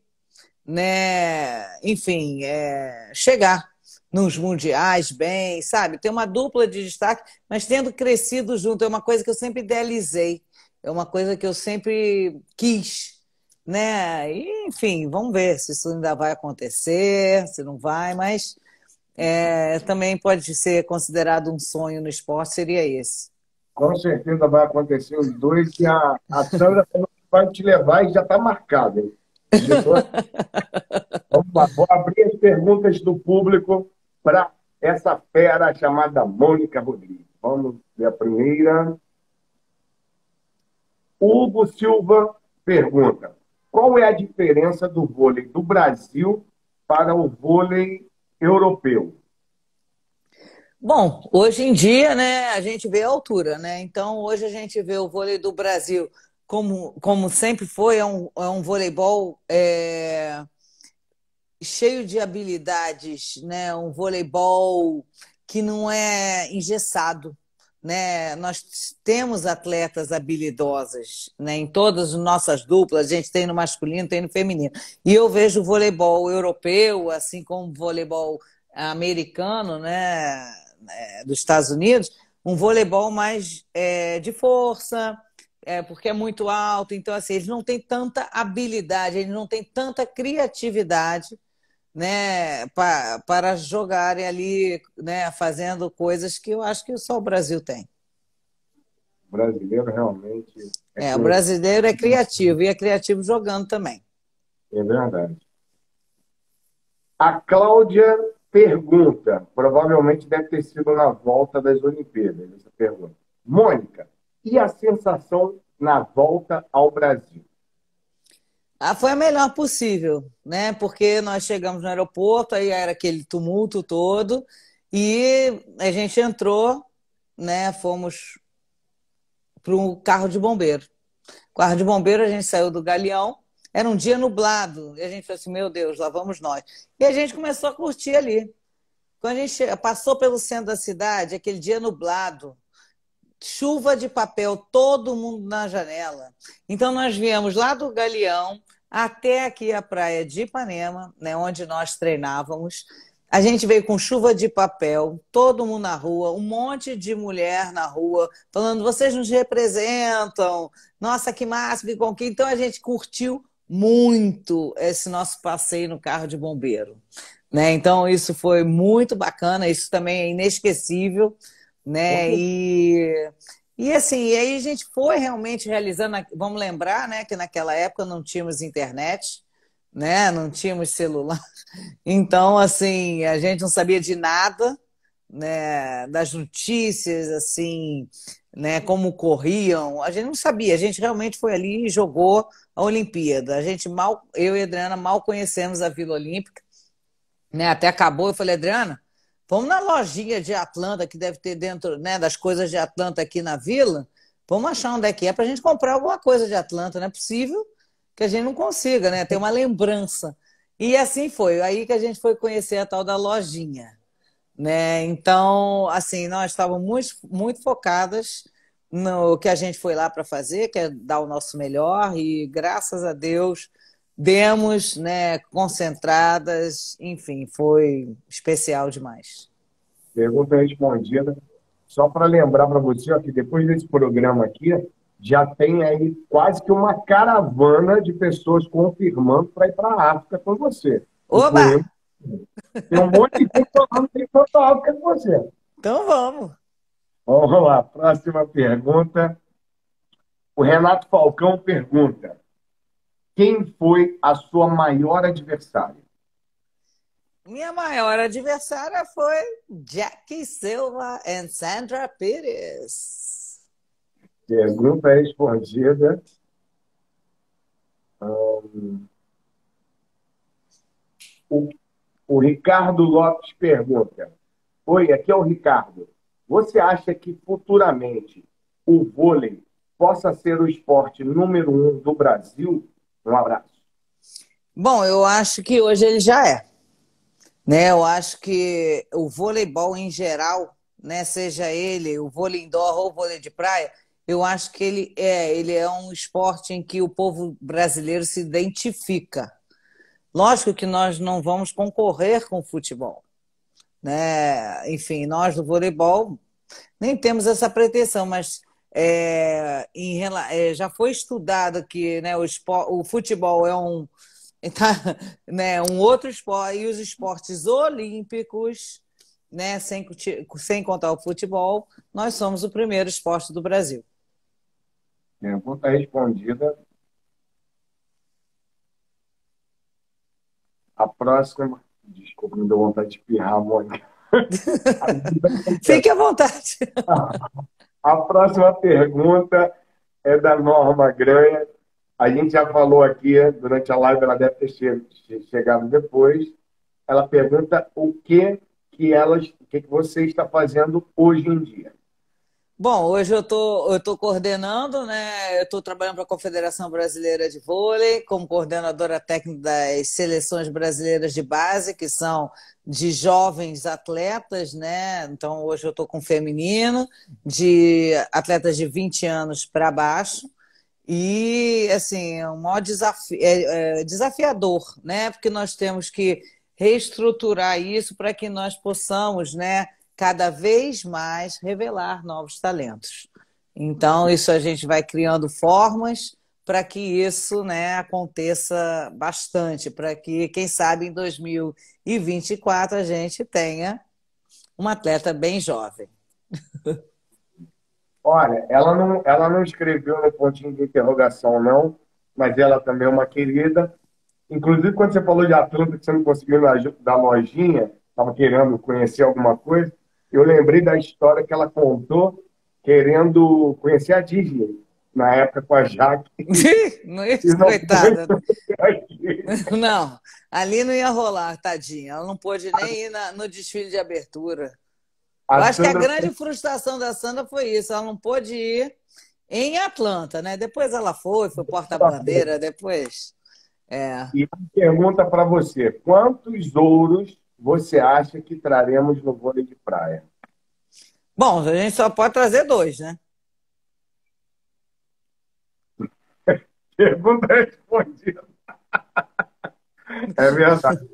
né? Enfim, é, chegar nos mundiais bem, sabe? Ter uma dupla de destaque, mas tendo crescido junto é uma coisa que eu sempre idealizei é uma coisa que eu sempre quis, né? E, enfim, vamos ver se isso ainda vai acontecer, se não vai, mas é, também pode ser considerado um sonho no esporte, seria esse. Com certeza vai acontecer os dois e a, a Sandra vai te levar e já está marcado. Hein? [laughs] Vamos lá, vou abrir as perguntas do público para essa fera chamada Mônica Rodrigues. Vamos ver a primeira. Hugo Silva pergunta: qual é a diferença do vôlei do Brasil para o vôlei europeu? Bom, hoje em dia, né, a gente vê a altura, né? Então, hoje a gente vê o vôlei do Brasil como, como sempre foi, é um, é um voleibol é, cheio de habilidades, né? Um voleibol que não é engessado, né? Nós temos atletas habilidosas, né? Em todas as nossas duplas, a gente tem no masculino, tem no feminino. E eu vejo o voleibol europeu, assim como o voleibol americano, né? É, dos Estados Unidos, um voleibol mais é, de força, é, porque é muito alto. Então, assim, eles não têm tanta habilidade, eles não têm tanta criatividade né, para, para jogarem ali, né, fazendo coisas que eu acho que só o Brasil tem. O brasileiro realmente. É, é o brasileiro é criativo e é criativo jogando também. É verdade. A Cláudia pergunta, provavelmente deve ter sido na volta das Olimpíadas, essa pergunta. Mônica, e a sensação na volta ao Brasil? Ah, foi a melhor possível, né? Porque nós chegamos no aeroporto, aí era aquele tumulto todo, e a gente entrou, né? Fomos para um carro de bombeiro. Carro de bombeiro, a gente saiu do Galeão, era um dia nublado, e a gente falou assim: meu Deus, lá vamos nós. E a gente começou a curtir ali. Quando a gente passou pelo centro da cidade, aquele dia nublado, chuva de papel, todo mundo na janela. Então nós viemos lá do Galeão até aqui a praia de Ipanema, né, onde nós treinávamos. A gente veio com chuva de papel, todo mundo na rua, um monte de mulher na rua, falando: vocês nos representam, nossa, que massa, que conquista. Então a gente curtiu muito esse nosso passeio no carro de bombeiro. Né? Então, isso foi muito bacana, isso também é inesquecível. Né? E e assim, e aí a gente foi realmente realizando, vamos lembrar, né, que naquela época não tínhamos internet, né, não tínhamos celular. [laughs] Então, assim, a gente não sabia de nada, né, das notícias, assim, né, como corriam. A gente não sabia, a gente realmente foi ali e jogou a Olimpíada. A gente mal, eu e a Adriana mal conhecemos a Vila Olímpica, né? Até acabou, eu falei, Adriana, Vamos na lojinha de Atlanta, que deve ter dentro né, das coisas de Atlanta aqui na vila. Vamos achar onde é que é para a gente comprar alguma coisa de Atlanta. Não é possível que a gente não consiga, né? Ter uma lembrança. E assim foi. Aí que a gente foi conhecer a tal da lojinha. Né? Então, assim, nós estávamos muito, muito focadas no que a gente foi lá para fazer, que é dar o nosso melhor, e graças a Deus demos, né, concentradas, enfim, foi especial demais. Pergunta respondida. Só para lembrar para você ó, que depois desse programa aqui, já tem aí quase que uma caravana de pessoas confirmando para ir para a África com você. Oba! Tem um monte de gente falando que para a África com você. Então vamos. Vamos lá, próxima pergunta. O Renato Falcão pergunta: quem foi a sua maior adversária? Minha maior adversária foi Jackie Silva e Sandra Pires. Pergunta respondida. Um, o, o Ricardo Lopes pergunta: Oi, aqui é o Ricardo. Você acha que futuramente o vôlei possa ser o esporte número um do Brasil? Um abraço. Bom, eu acho que hoje ele já é. Né? Eu acho que o voleibol em geral, né, seja ele o vôlei indoor ou o vôlei de praia, eu acho que ele é, ele é um esporte em que o povo brasileiro se identifica. Lógico que nós não vamos concorrer com o futebol. Né? Enfim, nós do voleibol nem temos essa pretensão, mas é, em, é, já foi estudado que né, o, o futebol é um, [laughs] Tá, né, um outro esporte, e os esportes olímpicos, né, sem, sem contar o futebol, nós somos o primeiro esporte do Brasil. Pergunta respondida. A próxima. Desculpa, me deu vontade de espirrar, Mônica. [laughs] Fique à vontade. [laughs] A próxima pergunta é da Norma Granha. A gente já falou aqui durante a live, ela deve ter chegado depois. Ela pergunta o que que elas, o que, que você está fazendo hoje em dia. Bom, hoje eu tô, tô coordenando, né? Eu estou trabalhando para a Confederação Brasileira de Vôlei como coordenadora técnica das seleções brasileiras de base, que são de jovens atletas, né? Então hoje eu estou com feminino, de atletas de 20 anos para baixo. E, assim, é um maior desafi é, é desafiador, né? Porque nós temos que reestruturar isso para que nós possamos, né, cada vez mais revelar novos talentos. Então, isso a gente vai criando formas para que isso né, aconteça bastante, para que, quem sabe, em 2024 a gente tenha uma atleta bem jovem. [laughs] Olha, ela não, ela não escreveu no pontinho de interrogação, não, mas ela também é uma querida. Inclusive, quando você falou de Atlanta, que você não conseguiu da lojinha, estava querendo conhecer alguma coisa, eu lembrei da história que ela contou, querendo conhecer a Disney, na época com a Jaque. não ia, coitada. Não, ali não ia rolar, tadinha. Ela não pôde nem ir na, no desfile de abertura. Eu acho Sandra... que a grande frustração da Sandra foi isso. Ela não pôde ir em Atlanta, né? Depois ela foi, foi porta-bandeira, depois. É. E uma pergunta para você: quantos ouros você acha que traremos no vôlei de praia? Bom, a gente só pode trazer dois, né? [laughs] Pergunta respondida. [laughs] É verdade.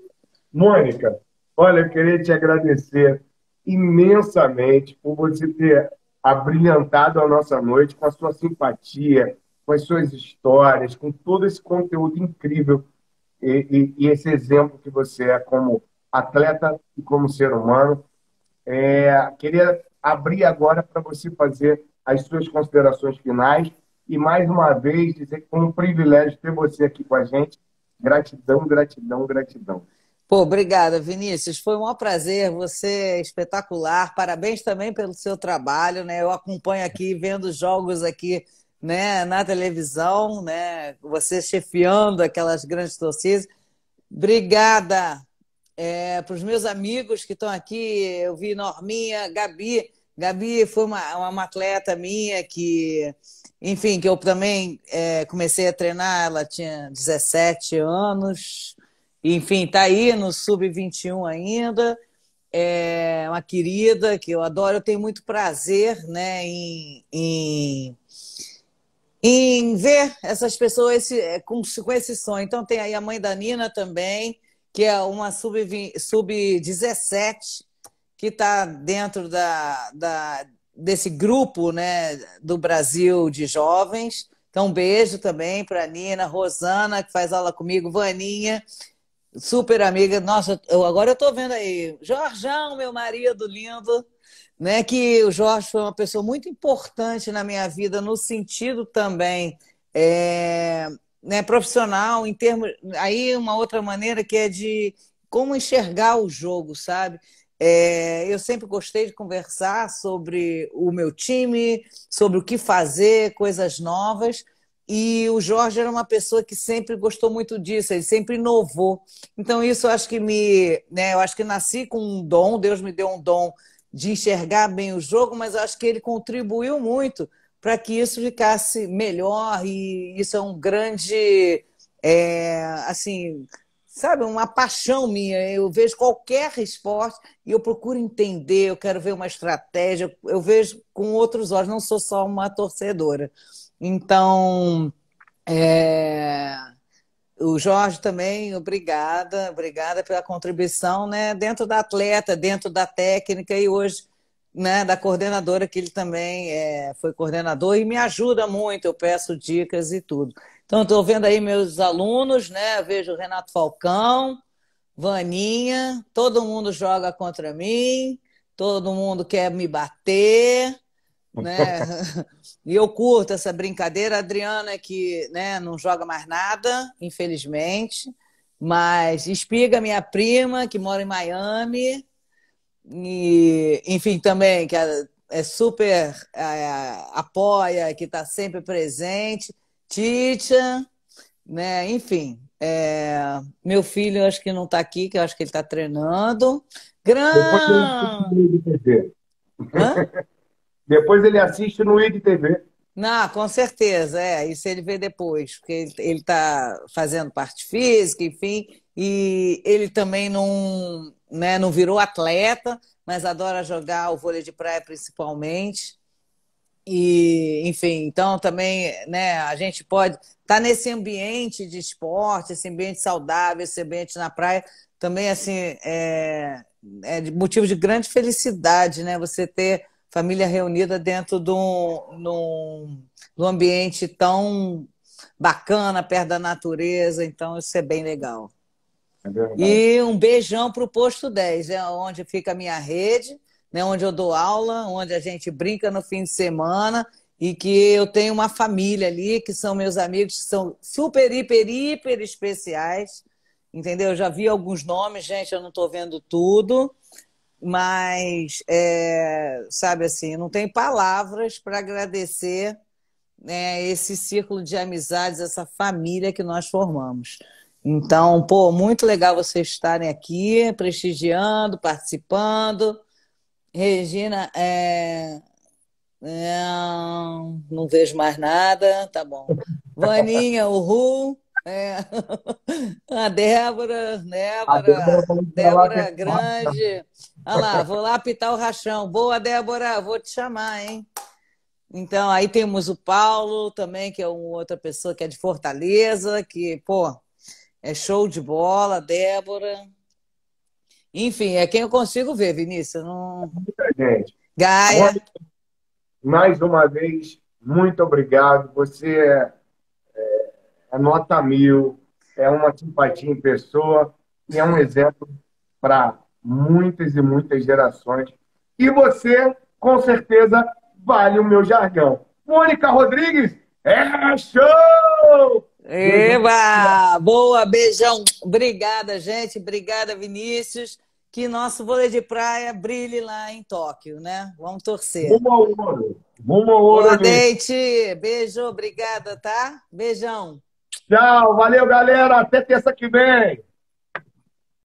Mônica, olha, eu queria te agradecer imensamente por você ter abrilhantado a nossa noite com a sua simpatia, com as suas histórias, com todo esse conteúdo incrível e, e, e esse exemplo que você é como atleta e como ser humano. É, queria abrir agora para você fazer as suas considerações finais e mais uma vez dizer que foi um privilégio ter você aqui com a gente. Gratidão, gratidão, gratidão. Pô, obrigada, Vinícius. Foi um prazer, você é espetacular. Parabéns também pelo seu trabalho, né? Eu acompanho aqui, vendo jogos aqui, né, na televisão, né? Você chefiando aquelas grandes torcidas. Obrigada é, para os meus amigos que estão aqui. Eu vi Norminha, Gabi. Gabi foi uma, uma atleta minha que, enfim, que eu também é, comecei a treinar. Ela tinha 17 anos enfim, está aí no Sub-21 ainda. É uma querida que eu adoro. Eu tenho muito prazer né, em, em, em ver essas pessoas esse, com, com esse sonho. Então, tem aí a mãe da Nina também, que é uma Sub-17, sub que está dentro da, da, desse grupo né, do Brasil de jovens. Então, um beijo também para Nina, Rosana, que faz aula comigo, Vaninha super amiga. Nossa, eu, agora eu estou vendo aí, Jorjão, meu marido lindo, né? Que o Jorge foi uma pessoa muito importante na minha vida, no sentido também é, né, profissional, em termos. Aí uma outra maneira que é de como enxergar o jogo, sabe? É, eu sempre gostei de conversar sobre o meu time, sobre o que fazer, coisas novas. E o Jorge era uma pessoa que sempre gostou muito disso, ele sempre inovou. Então, isso eu acho que me. Né, eu acho que nasci com um dom, Deus me deu um dom de enxergar bem o jogo, mas eu acho que ele contribuiu muito para que isso ficasse melhor, e isso é um grande. É, assim, sabe, uma paixão minha. Eu vejo qualquer esporte e eu procuro entender, eu quero ver uma estratégia, eu vejo com outros olhos, não sou só uma torcedora. Então, é... o Jorge também, obrigada, obrigada pela contribuição, né, dentro da atleta, dentro da técnica e hoje, né, da coordenadora que ele também é, foi coordenador e me ajuda muito, eu peço dicas e tudo. Então, estou vendo aí meus alunos, né? vejo o Renato Falcão, Vaninha, todo mundo joga contra mim, todo mundo quer me bater, né? [laughs] e eu curto essa brincadeira. A Adriana, que né, não joga mais nada, infelizmente, mas Espiga, minha prima, que mora em Miami, e, enfim, também, que é, é super é, apoia, que está sempre presente. Titia, né? Enfim, é... meu filho acho que não está aqui, que eu acho que ele está treinando. Gran... Depois ele assiste no IDTV. [laughs] Não, com certeza, é. Isso ele vê depois, porque ele está fazendo parte física, enfim, e ele também não, né, não virou atleta, mas adora jogar o vôlei de praia principalmente. E, enfim, então também, né, a gente pode estar tá nesse ambiente de esporte, esse ambiente saudável, esse ambiente na praia, também, assim, é, é motivo de grande felicidade, né, você ter família reunida dentro de de um, de um ambiente tão bacana, perto da natureza, então isso é bem legal. É e um beijão para o Posto 10, é onde fica a minha rede, né, onde eu dou aula, onde a gente brinca no fim de semana e que eu tenho uma família ali, que são meus amigos, que são super, hiper, hiper especiais, entendeu? Eu já vi alguns nomes, gente, eu não estou vendo tudo, mas, é, sabe assim, não tem palavras para agradecer né, esse círculo de amizades, essa família que nós formamos. Então, pô, muito legal vocês estarem aqui, prestigiando, participando. Regina, é... é... não vejo mais nada, tá bom. Vaninha, o Ru, é... a Débora, Débora, Débora Grande. Olha lá, vou lá apitar o rachão. Boa, Débora, vou te chamar, hein? Então, aí temos o Paulo também, que é uma outra pessoa que é de Fortaleza, que, pô, é show de bola, Débora. Enfim, é quem eu consigo ver, Vinícius. Não... Muita gente. Gaia. Mais uma vez, muito obrigado. Você é, é, é nota mil, é uma simpatia em pessoa e é um exemplo para muitas e muitas gerações. E você, com certeza, vale o meu jargão. Mônica Rodrigues, é show! Eba! Boa, beijão. Obrigada, gente. Obrigada, Vinícius. Que nosso vôlei de praia brilhe lá em Tóquio, né? Vamos torcer. Rumo ao ouro. Rumo ao ouro. Boa noite. Beijo, obrigada, tá? Beijão. Tchau, valeu, galera. Até terça que vem.